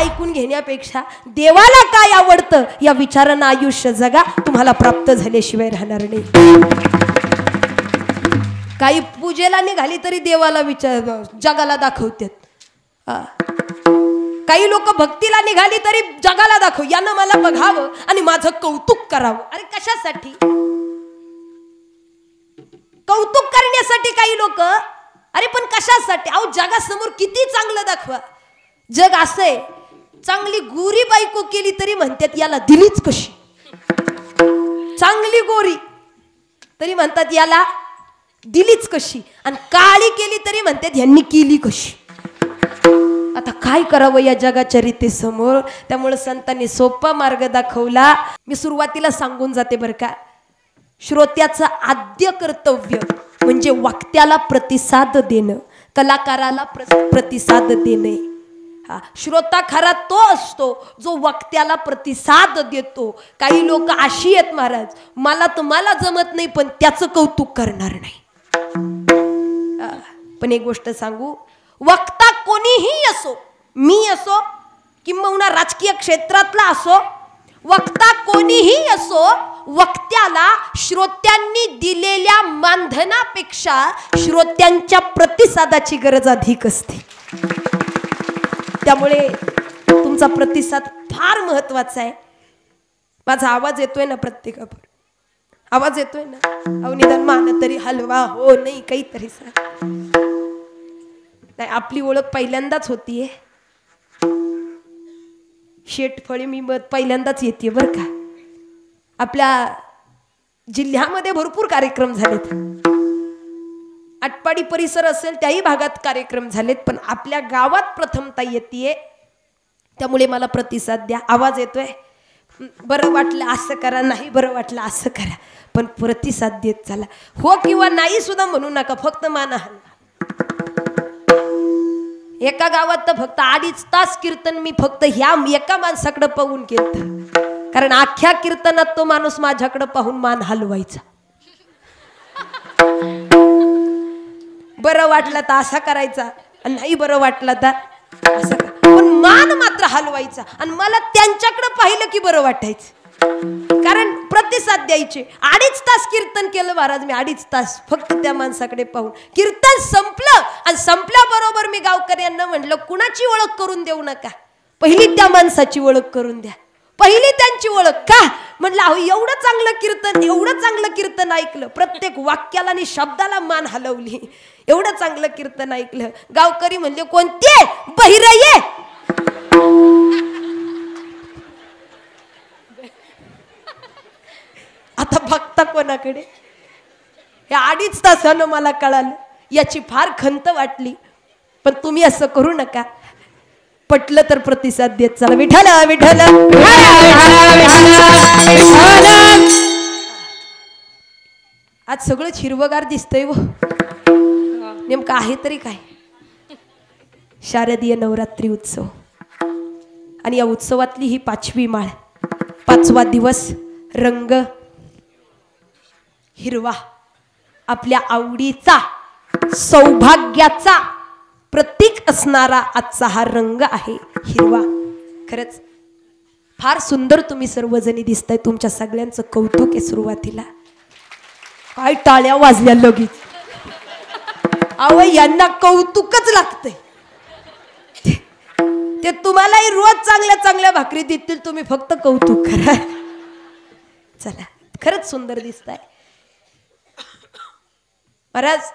ऐकून घेण्यापेक्षा देवाला काय आवडतं या विचारानं आयुष्य जगा. तुम्हाला प्राप्त झाल्याशिवाय राहणार नाही. काही पूजेला निघाली तरी देवाला विचार जगाला दाखवतात. काही लोक भक्तीला निघाली तरी जगाला दाखव. यानं मला बघावं आणि माझं कौतुक करावं. अरे कशासाठी? कौतुक करण्यासाठी काही लोक अरे पण कशासाठी? अहो जगासमोर किती चांगलं दाखवा. जग असं आहे चांगली गोरी बायको केली तरी म्हणतात याला दिलीच कशी? चांगली गोरी तरी म्हणतात याला दिलीच कशी? आणि काळी केली तरी म्हणतात यांनी केली कशी? आता काय करावं या जगाच्या रीतीसमोर? त्यामुळे संतांनी सोपा मार्ग दाखवला. मी सुरुवातीला सांगून जाते बरं का. श्रोत्याचं आद्य कर्तव्य म्हणजे वक्त्याला प्रतिसाद देणं कलाकाराला प्र- प्रतिसाद देणे. श्रोता खरा तो असतो जो वक्त्याला प्रतिसाद देतो. काही लोक अशी आहेत महाराज मला तुम्हाला जमत नाही पण त्याचं कौतुक करणार नाही. पण एक गोष्ट सांगू वक्ता कोणीही असो मी असो किंबहुना राजकीय क्षेत्रातला असो वक्ता कोणीही असो वक्त्याला श्रोत्यांनी दिलेल्या मानधनापेक्षा श्रोत्यांच्या प्रतिसादाची गरज अधिक असते. त्यामुळे तुमचा प्रतिसाद फार महत्त्वाचा आहे. माझा आवाज येतोय ना प्रत्येकावर? आवाज येतोय ना? अवनिधन मान तरी हलवा. हो नाही काहीतरी सांग. नाही आपली ओळख पहिल्यांदाच होतीये. शेटफळे मी मत पहिल्यांदाच येते बरं का. आपल्या जिल्ह्यामध्ये भरपूर कार्यक्रम झालेत. आटपाडी परिसर असेल त्याही भागात कार्यक्रम झालेत पण आपल्या गावात प्रथमता येते त्यामुळे मला प्रतिसाद द्या. आवाज येतोय? बरं वाटलं असं करा नाही बरं वाटलं असं करा पण प्रतिसाद देत चला. हो किंवा नाही सुद्धा म्हणू नका फक्त माना हलवा. एका गावात तर फक्त अडीच तास कीर्तन मी फक्त ह्या एका माणसाकडे पाहून केलं. कारण अख्ख्या कीर्तनात तो माणूस माझ्याकडे पाहून मान हलवायचा. बरं वाटलं तर असा करायचा आणि नाही बरं वाटलं तर असं पण मान मात्र हलवायचा आणि मला त्यांच्याकडे पाहिलं की बरं वाटायचं. कारण प्रतिसाद द्यायचे. अडीच तास कीर्तन केलं महाराज मी अडीच तास फक्त त्या माणसाकडे पाहून. कीर्तन संपलं आणि संपल्याबरोबर मी गावकऱ्यांना म्हणलं कुणाची ओळख करून देऊ नका? पहिली त्या माणसाची ओळख करून द्या. पहिली त्यांची ओळख का? म्हणलं अहो एवढं चांगलं कीर्तन एवढं चांगलं कीर्तन ऐकलं प्रत्येक वाक्याला आणि शब्दाला मान हलवली. एवढं चांगलं कीर्तन ऐकलं. गावकरी म्हणले कोणते? बहिरये. आता बघता कोणाकडे? हे अडीच तासानं मला कळालं. याची फार खंत वाटली. पण तुम्ही असं करू नका. पटलं तर प्रतिसाद देत चला. विठल विठल आज सगळंच हिरवगार दिसतंय व. नेमकं आहे तरी काय? शारदीय नवरात्री उत्सव. आणि या उत्सवातली ही पाचवी माळ. पाचवा दिवस रंग हिरवा. आपल्या आवडीचा सौभाग्याचा प्रतीक असणारा आजचा हा रंग आहे हिरवा. खरंच फार सुंदर तुम्ही सर्वजणी दिसताय तुमच्या सगळ्यांचं कौतुक आहे सुरुवातीला. काय टाळ्या वाजल्या लगेच. अव यांना कौतुकच लागतंय. ते तुम्हालाही रोज चांगल्या चांगल्या भाकरी देतील तुम्ही फक्त कौतुक करा. चला खरंच सुंदर दिसताय. महाराज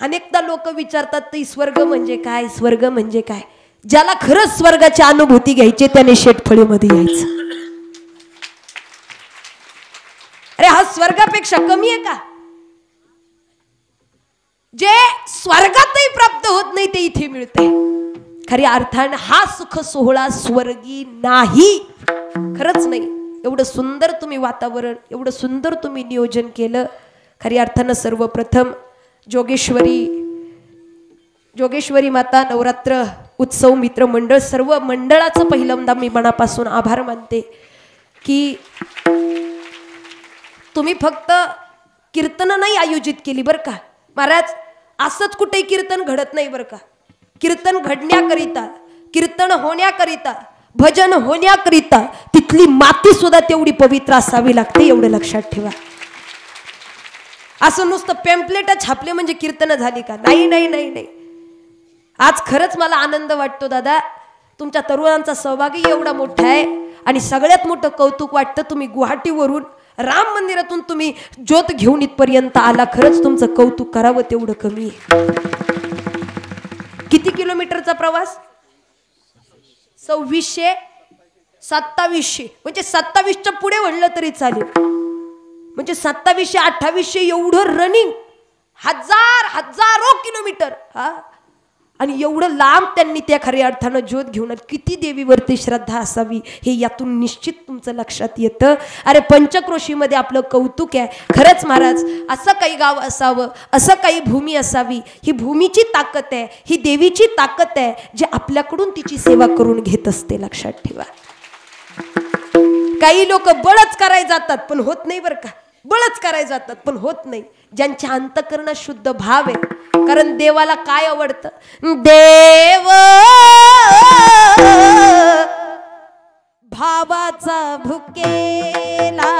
अनेकदा लोक विचारतात ते स्वर्ग म्हणजे काय? स्वर्ग म्हणजे काय? ज्याला खरंच स्वर्गाची अनुभूती घ्यायची त्याने शेटफळीमध्ये यायचं. अरे हा स्वर्गापेक्षा कमी आहे का? जे स्वर्गातही प्राप्त होत नाही ते इथे मिळते खरी अर्थानं हा सुख सोहळा स्वर्गी नाही. खरंच नाही. एवढं सुंदर तुम्ही वातावरण एवढं सुंदर तुम्ही नियोजन केलं. खऱ्या अर्थानं सर्वप्रथम जोगेश्वरी जोगेश्वरी माता नवरात्र उत्सव मित्र मंडळ सर्व मंडळाचं पहिल्यांदा मी मनापासून आभार मानते की तुम्ही फक्त कीर्तनं नाही आयोजित केली बरं का? महाराज असंच कुठे कीर्तन घडत नाही बरं का? कीर्तन घडण्याकरिता कीर्तन होण्याकरिता भजन होण्याकरिता तिथली माती सुद्धा तेवढी पवित्र असावी लागते एवढं लक्षात ठेवा. असं नुसतं पेम्पलेट छापले म्हणजे कीर्तन झाली का? नाही नाही नाही नाही. आज खरंच मला आनंद वाटतो दादा. तुमच्या तरुणांचा सहभागी एवढा मोठा आहे आणि सगळ्यात मोठं कौतुक वाटतं तुम्ही गुवाहाटीवरून राम मंदिरातून तुम्ही ज्योत घेऊन इथपर्यंत आला. खरंच तुमचं कौतुक करावं तेवढं कमी आहे. किती किलोमीटरचा प्रवास? सव्वीसशे सत्तावीसशे. म्हणजे सत्तावीसच्या पुढे म्हणलं तरी चालेल. म्हणजे सत्तावीसशे अठ्ठावीसशे एवढं रनिंग हजार हजारो किलोमीटर हा? आणि एवढं लांब त्यांनी त्या खऱ्या अर्थानं ज्योत घेऊन किती देवीवरती श्रद्धा असावी हे यातून निश्चित तुमचं लक्षात येतं. अरे पंचक्रोशीमध्ये आपलं कौतुक आहे. खरंच महाराज असं काही गाव असावं असं काही भूमी असावी ही भूमीची ताकद आहे ही देवीची ताकद आहे जे आपल्याकडून तिची सेवा करून घेत असते लक्षात ठेवा. काही लोक बळच करायला जातात पण होत नाही बरं का. बळच करायला जातात पण होत नाही. ज्यांच्या अंतकरणात शुद्ध भाव आहे कारण देवाला काय आवडतं? देव! भावाचा भुकेला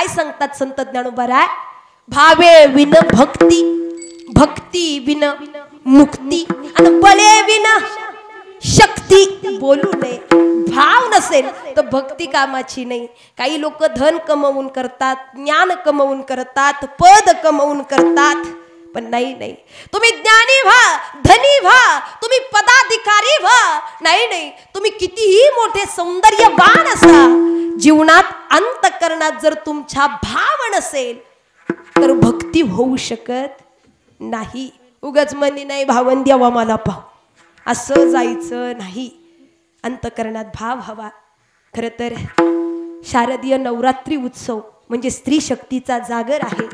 काय सांगतात संत ज्ञानोबा भावे विन भक्ती भक्ती विन मुक्ती. आणि बळे विन शक्ती बोलू नये. भाव नसेल तर भक्ती कामाची नाही. काही लोक धन कमवून करतात ज्ञान कमवून करतात पद कमवून करतात पण नाही नाही. तुम्ही ज्ञानी व्हा धनी व्हा तुम्ही पदाधिकारी व्हा. नाही नाही. तुम्ही कितीही मोठे सौंदर्यवान असा जीवनात अंतकरणात जर तुमच्या भाव नसेल तर भक्ती होऊ शकत नाही. उगाच मनी नाही भावन द्यावा मला पाहू असं जायचं नाही. अंतकरणात भाव हवा. खरं तर शारदीय नवरात्री उत्सव म्हणजे स्त्री शक्तीचा जागर आहे.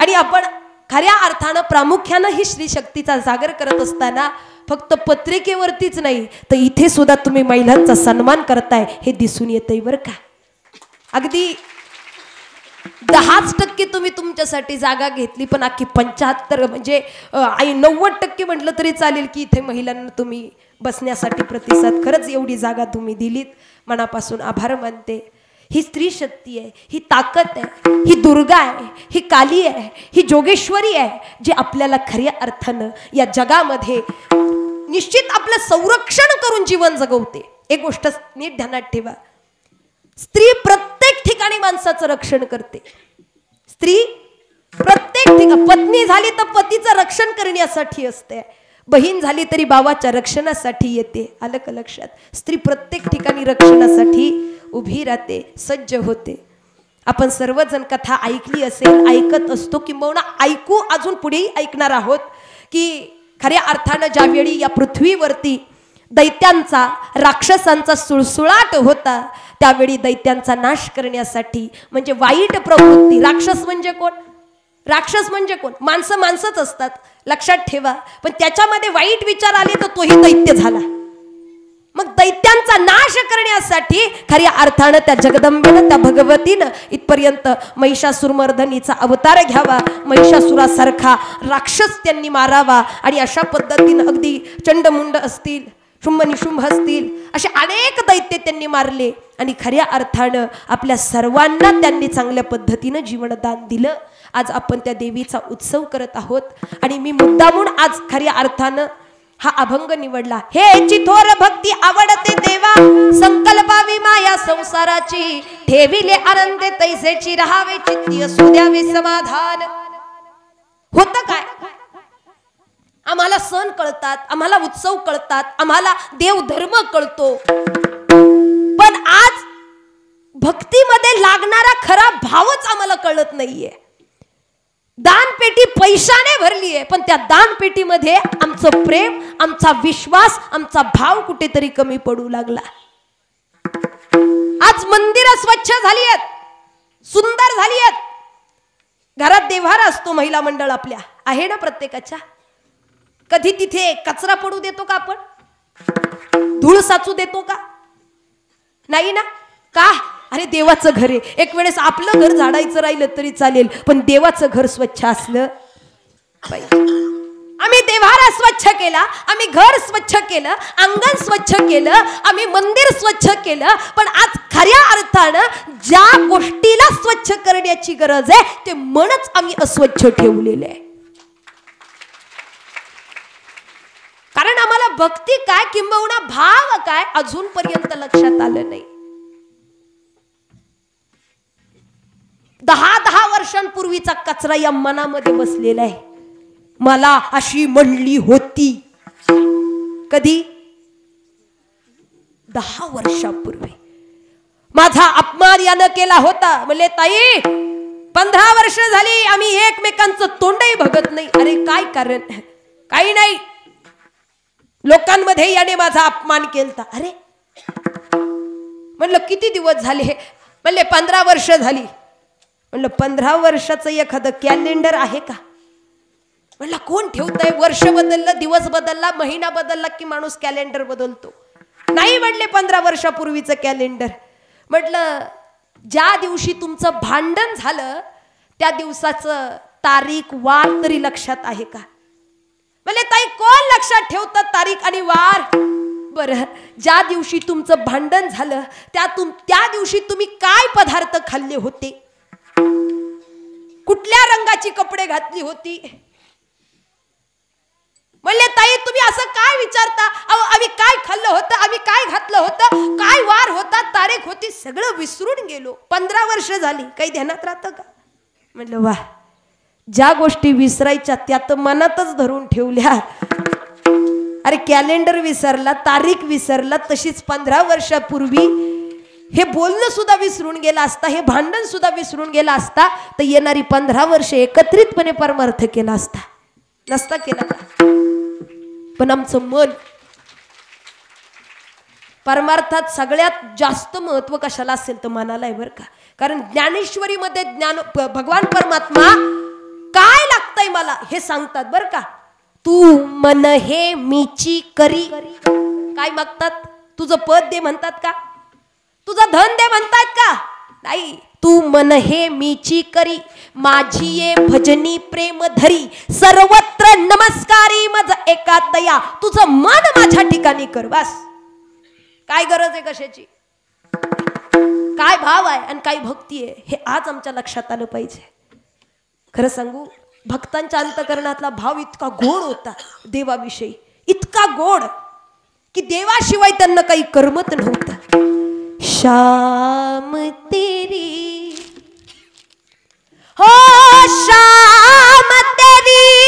आणि आपण खऱ्या अर्थानं प्रामुख्यानं ही स्त्री शक्तीचा जागर करत असताना फक्त पत्रिकेवरतीच नाही तर इथे सुद्धा तुम्ही महिलांचा सन्मान करताय हे दिसून येतंय बरं का? अगदी दहाच टक्के तुम्ही तुमच्यासाठी जागा घेतली पण अख्खी पंच्याहत्तर म्हणजे आई नव्वद टक्के म्हटलं तरी चालेल की इथे महिलांना तुम्ही बसण्यासाठी प्रतिसाद. खरंच एवढी जागा तुम्ही दिलीत. मनापासून आभार मानते. ही स्त्री शक्ती आहे ही ताकद आहे ही दुर्गा आहे ही काली आहे ही जोगेश्वरी आहे जी आपल्याला खऱ्या अर्थानं या जगामध्ये निश्चित आपलं संरक्षण करून जीवन जगवते. एक गोष्ट नीट ध्यानात ठेवा. स्त्री प्रत्येक ठिकाणी माणसाचं रक्षण करते. स्त्री प्रत्येक ठिकाणी पत्नी झाली तर पतीचं रक्षण करण्यासाठी असते. बहीण झाली तरी बाबाच्या रक्षणासाठी येते. आलं का लक्षात? स्त्री प्रत्येक ठिकाणी रक्षणासाठी उभी राहते सज्ज होते. आपण सर्वजण कथा ऐकली असेल ऐकत असतो किंबहुना ऐकू अजून पुढेही ऐकणार आहोत की खऱ्या अर्थानं ज्यावेळी या पृथ्वीवरती दैत्यांचा राक्षसांचा सुळसुळाट होता त्यावेळी दैत्यांचा नाश करण्यासाठी म्हणजे वाईट प्रवृत्ती. राक्षस म्हणजे कोण? राक्षस म्हणजे कोण? माणसं माणसंच असतात. लक्षात ठेवा. पण त्याच्यामध्ये वाईट विचार आले तर तोही दैत्य झाला. मग दैत्यांचा नाश करण्यासाठी खऱ्या अर्थानं त्या जगदंबेनं त्या भगवतीनं इथपर्यंत महिषासुरमर्दनीचा अवतार घ्यावा. महिषासुरासारखा राक्षस त्यांनी मारावा. आणि अशा पद्धतीनं अगदी चंडमुंड असतील शुंभ निशुंभ असतील. असे अनेक दैत्य त्यांनी मारले. आणि खऱ्या अर्थानं आपल्या सर्वांना त्यांनी चांगल्या पद्धतीनं जीवनदान दिलं. आज आपण त्या देवीचा उत्सव करत आहोत. आणि मी मुद्दामून आज खऱ्या अर्थानं हा अभंग निवडला. हे चिथोर भक्ती आवडते देवा. संकल्पावी माया संसाराची. ठेविले आनंदे तैसेची राहावे चित्ती असू द्यावे समाधान. होत काय? आम्हाला सण कळतात आम्हाला उत्सव कळतात आम्हाला देव धर्म कळतो. पण आज भक्तीमध्ये लागणारा खरा भावच आम्हाला कळत नाहीये. दानपेटी पैशाने भरली आहे पण त्या दानपेटीमध्ये आमचं प्रेम आमचा विश्वास आमचा भाव कुठेतरी कमी पडू लागला. आज मंदिरं स्वच्छ झाली आहेत सुंदर झाली आहेत घरात देव्हारा असतो महिला मंडळ आपल्या. आहे ना प्रत्येकाच्या? कधी तिथे कचरा पडू देतो का आपण? धूळ साचू देतो का? नाही ना? का? अरे देवाचं घर आहे. एक वेळेस आपलं घर झाडायचं राहिलं तरी चालेल पण देवाचं घर स्वच्छ असलं पाहिजे. आम्ही देवारा स्वच्छ केला आम्ही घर स्वच्छ केलं अंगण स्वच्छ केलं आम्ही मंदिर स्वच्छ केलं पण आज खऱ्या अर्थानं ज्या गोष्टीला स्वच्छ करण्याची गरज आहे ते मनच आम्ही अस्वच्छ ठेवलेलं आहे कारण आम्हाला भक्ती काय किंबहुना भाव काय अजूनपर्यंत लक्षात आलं नाही. दहा दहा वर्षांपूर्वीचा कचरा या मनामध्ये बसलेला आहे. मला अशी म्हणली होती. कधी? दहा वर्षापूर्वी. माझा अपमान यानं केला होता. म्हणले ताई पंधरा वर्ष झाली आम्ही एकमेकांचं तोंडही बघत नाही. अरे काय कारण? काही नाही. लोकांमध्ये याने माझा अपमान केलता. अरे म्हणलं किती दिवस झाले म्हणले पंधरा वर्ष झाली. म्हणलं पंधरा वर्षाचं एखादं कॅलेंडर आहे का? म्हणलं कोण ठेवतंय? वर्ष बदललं दिवस बदलला महिना बदलला की माणूस कॅलेंडर बदलतो? नाही म्हणले पंधरा वर्षापूर्वीचं कॅलेंडर म्हटलं ज्या दिवशी तुमचं भांडण झालं त्या दिवसाचं तारीख वार तरी लक्षात आहे का? म्हणजे ताई कोण लक्षात ठेवतात तारीख आणि वार? बरं ज्या दिवशी तुमचं भांडण झालं त्या तुम त्या दिवशी तुम्ही काय पदार्थ खाल्ले होते? कुठल्या रंगाची कपडे घातली होती? म्हणले ताई तुम्ही असं काय विचारता? अहो आम्ही काय खाल्लं होतं? आम्ही काय घातलं होतं? काय वार होता? तारीख होती? सगळं विसरून गेलो. पंधरा वर्ष झाली. काही ध्यानात राहतं का? म्हटलं वा ज्या गोष्टी विसरायच्या त्या तर मनातच धरून ठेवल्या. अरे कॅलेंडर विसरला तारीख विसरला तशीच पंधरा वर्षापूर्वी हे बोलणं सुद्धा विसरून गेला असता हे भांडण सुद्धा विसरून गेला असता तर येणारी पंधरा वर्ष एकत्रितपणे परमार्थ केला असता. नसता केला का? पण आमचं मन परमार्थात सगळ्यात जास्त महत्त्व कशाला असेल तर मनाला आहे बरं का? कारण ज्ञानेश्वरीमध्ये ज्ञान भगवान परमात्मा आहे मला हे सांगतात बर का. तू मन हे मीची करी. काय मागतात तुझं पद दे म्हणतात का? तुझं धन दे म्हणतात का? नाही तू मन हे मीची करी. माझी ये भजनी प्रेम धरी. सर्वत्र नमस्कारी मज एका दया. तुझं मन माझ्या ठिकाणी कर बस. काय गरज आहे कशाची? काय भाव आहे आणि काय भक्ती आहे हे आज आमच्या लक्षात आलं पाहिजे. खरं सांगू भक्तांच्या अंतकरणातला भाव इतका गोड होता देवाविषयी. इतका गोड की देवाशिवाय त्यांना काही करमत नव्हतं. श्याम तेरी. हो श्याम तेरी.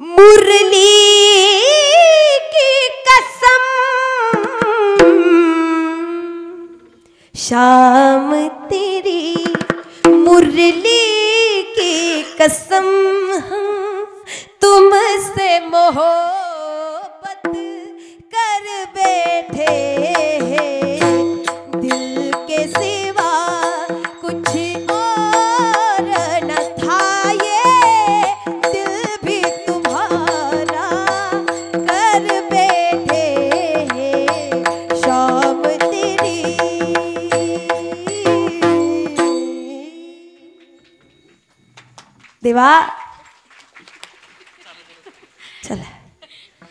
मुरली की कसम. श्याम मुरली की कसम तुमसे मोहब्बत देवा चला.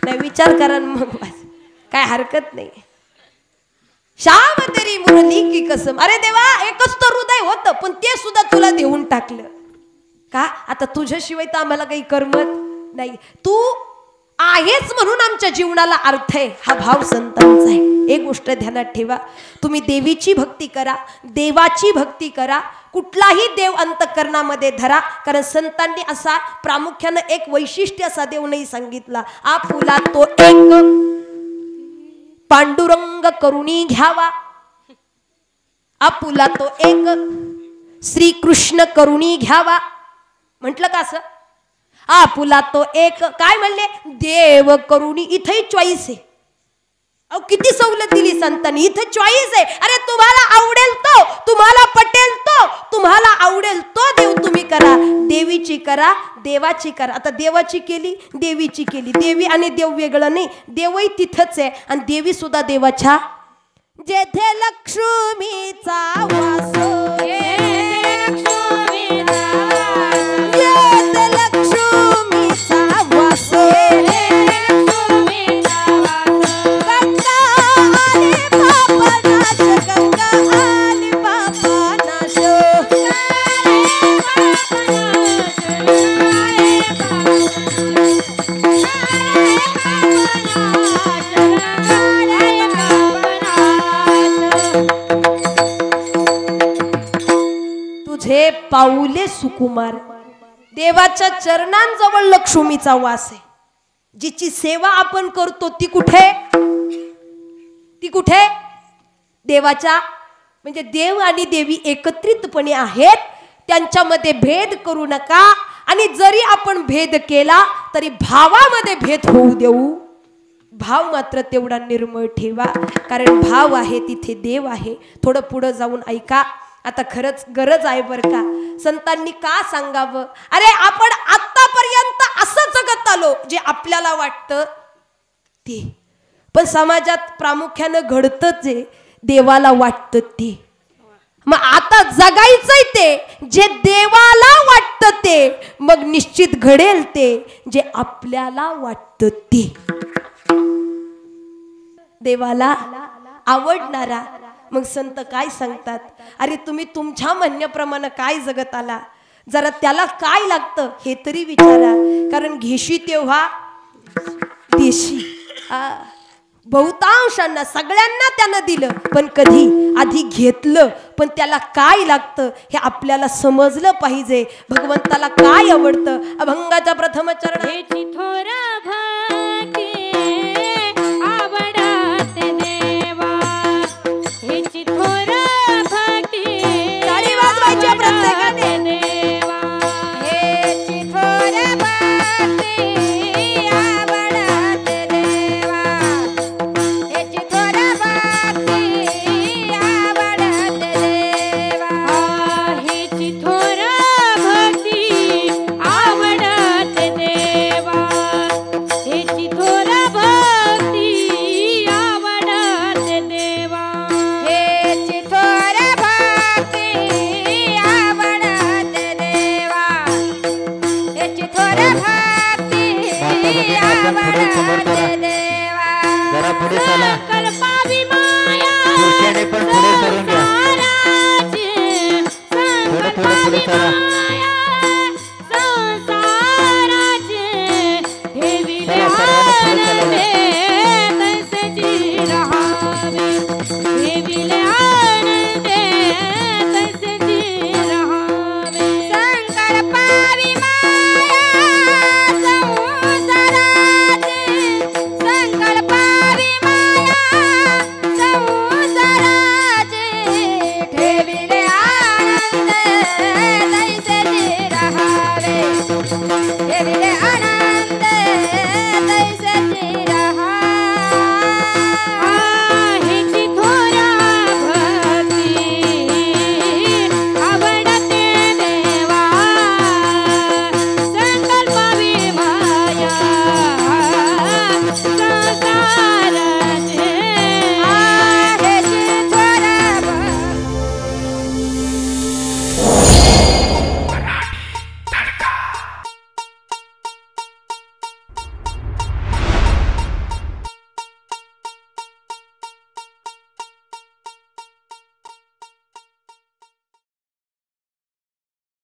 नाही विचार करा मग काय हरकत नाही. श्याम तरी मुरली की कसम. अरे देवा एकच तर हृदय होतं पण ते सुद्धा तुला देऊन टाकलं. का? आता तुझ्याशिवाय तर आम्हाला काही करमत नाही. तू आहेच म्हणून आमच्या जीवनाला अर्थ आहे. हा भाव संतांचा आहे. एक गोष्ट ध्यानात ठेवा. तुम्ही देवीची भक्ती करा. देवाची भक्ती करा. कुठलाही देव अंतकरणामध्ये धरा कारण संतांनी असा प्रामुख्यानं एक वैशिष्ट्य असा देव नाही सांगितला आपुला तो एक पांडुरंग करुणी घ्यावा. आपुला तो एक श्रीकृष्ण करुणी घ्यावा. म्हटलं का असं? आपुला तो एक काय म्हणले? देव करुणी इथंही चॉईस आहे. अहो किती सवलत दिली संतांनी? इथं चॉईस आहे. अरे तुम्हाला आवडेल तो तुम्हाला पटेल तो तुम्हाला आवडेल तो देव तुम्ही करा. देवीची करा देवाची करा. आता देवाची केली देवीची केली. देवी आणि देव वेगळं नाही. देवही तिथंच आहे. आणि देवी सुद्धा देवाच्या जेथे लक्ष्मीचा वास सुकुमार. देवाच्या चरणांजवळ लक्ष्मीचा वास आहे. जिची सेवा आपण करतो ती कुठे? ती कुठे? देवाच्या म्हणजे देव आणि देवी एकत्रितपणे आहेत. त्यांच्यामध्ये भेद करू नका. आणि जरी आपण भेद केला तरी भावामध्ये भेद होऊ देऊ. भाव मात्र तेवढा निर्मळ ठेवा. कारण भाव आहे तिथे देव आहे. थोडं पुढं जाऊन ऐका. आता खरंच गरज आहे बरं का. संतांनी का सांगावं? अरे आपण आतापर्यंत असं जगत आलो जे आपल्याला वाटतं ते. पण समाजात प्रामुख्यानं घडतंच जे देवाला वाटतं ते. मग आता जगायचंय ते जे देवाला वाटतं ते मग निश्चित घडेल ते जे आपल्याला वाटतं ते. देवाला आवडणारा मग संत काय सांगतात? अरे तुम्ही तुमच्या म्हणण्याप्रमाणे काय जगत आला? जरा त्याला काय लागतं हे तरी विचारा. कारण घेशी तेव्हा देशी. बहुतांशांना सगळ्यांना त्यानं दिलं. पण कधी? आधी घेतलं. पण त्याला काय लागतं? हे आपल्याला समजलं पाहिजे. भगवंताला काय आवडतं? अभंगाच्या प्रथम चरण हे भा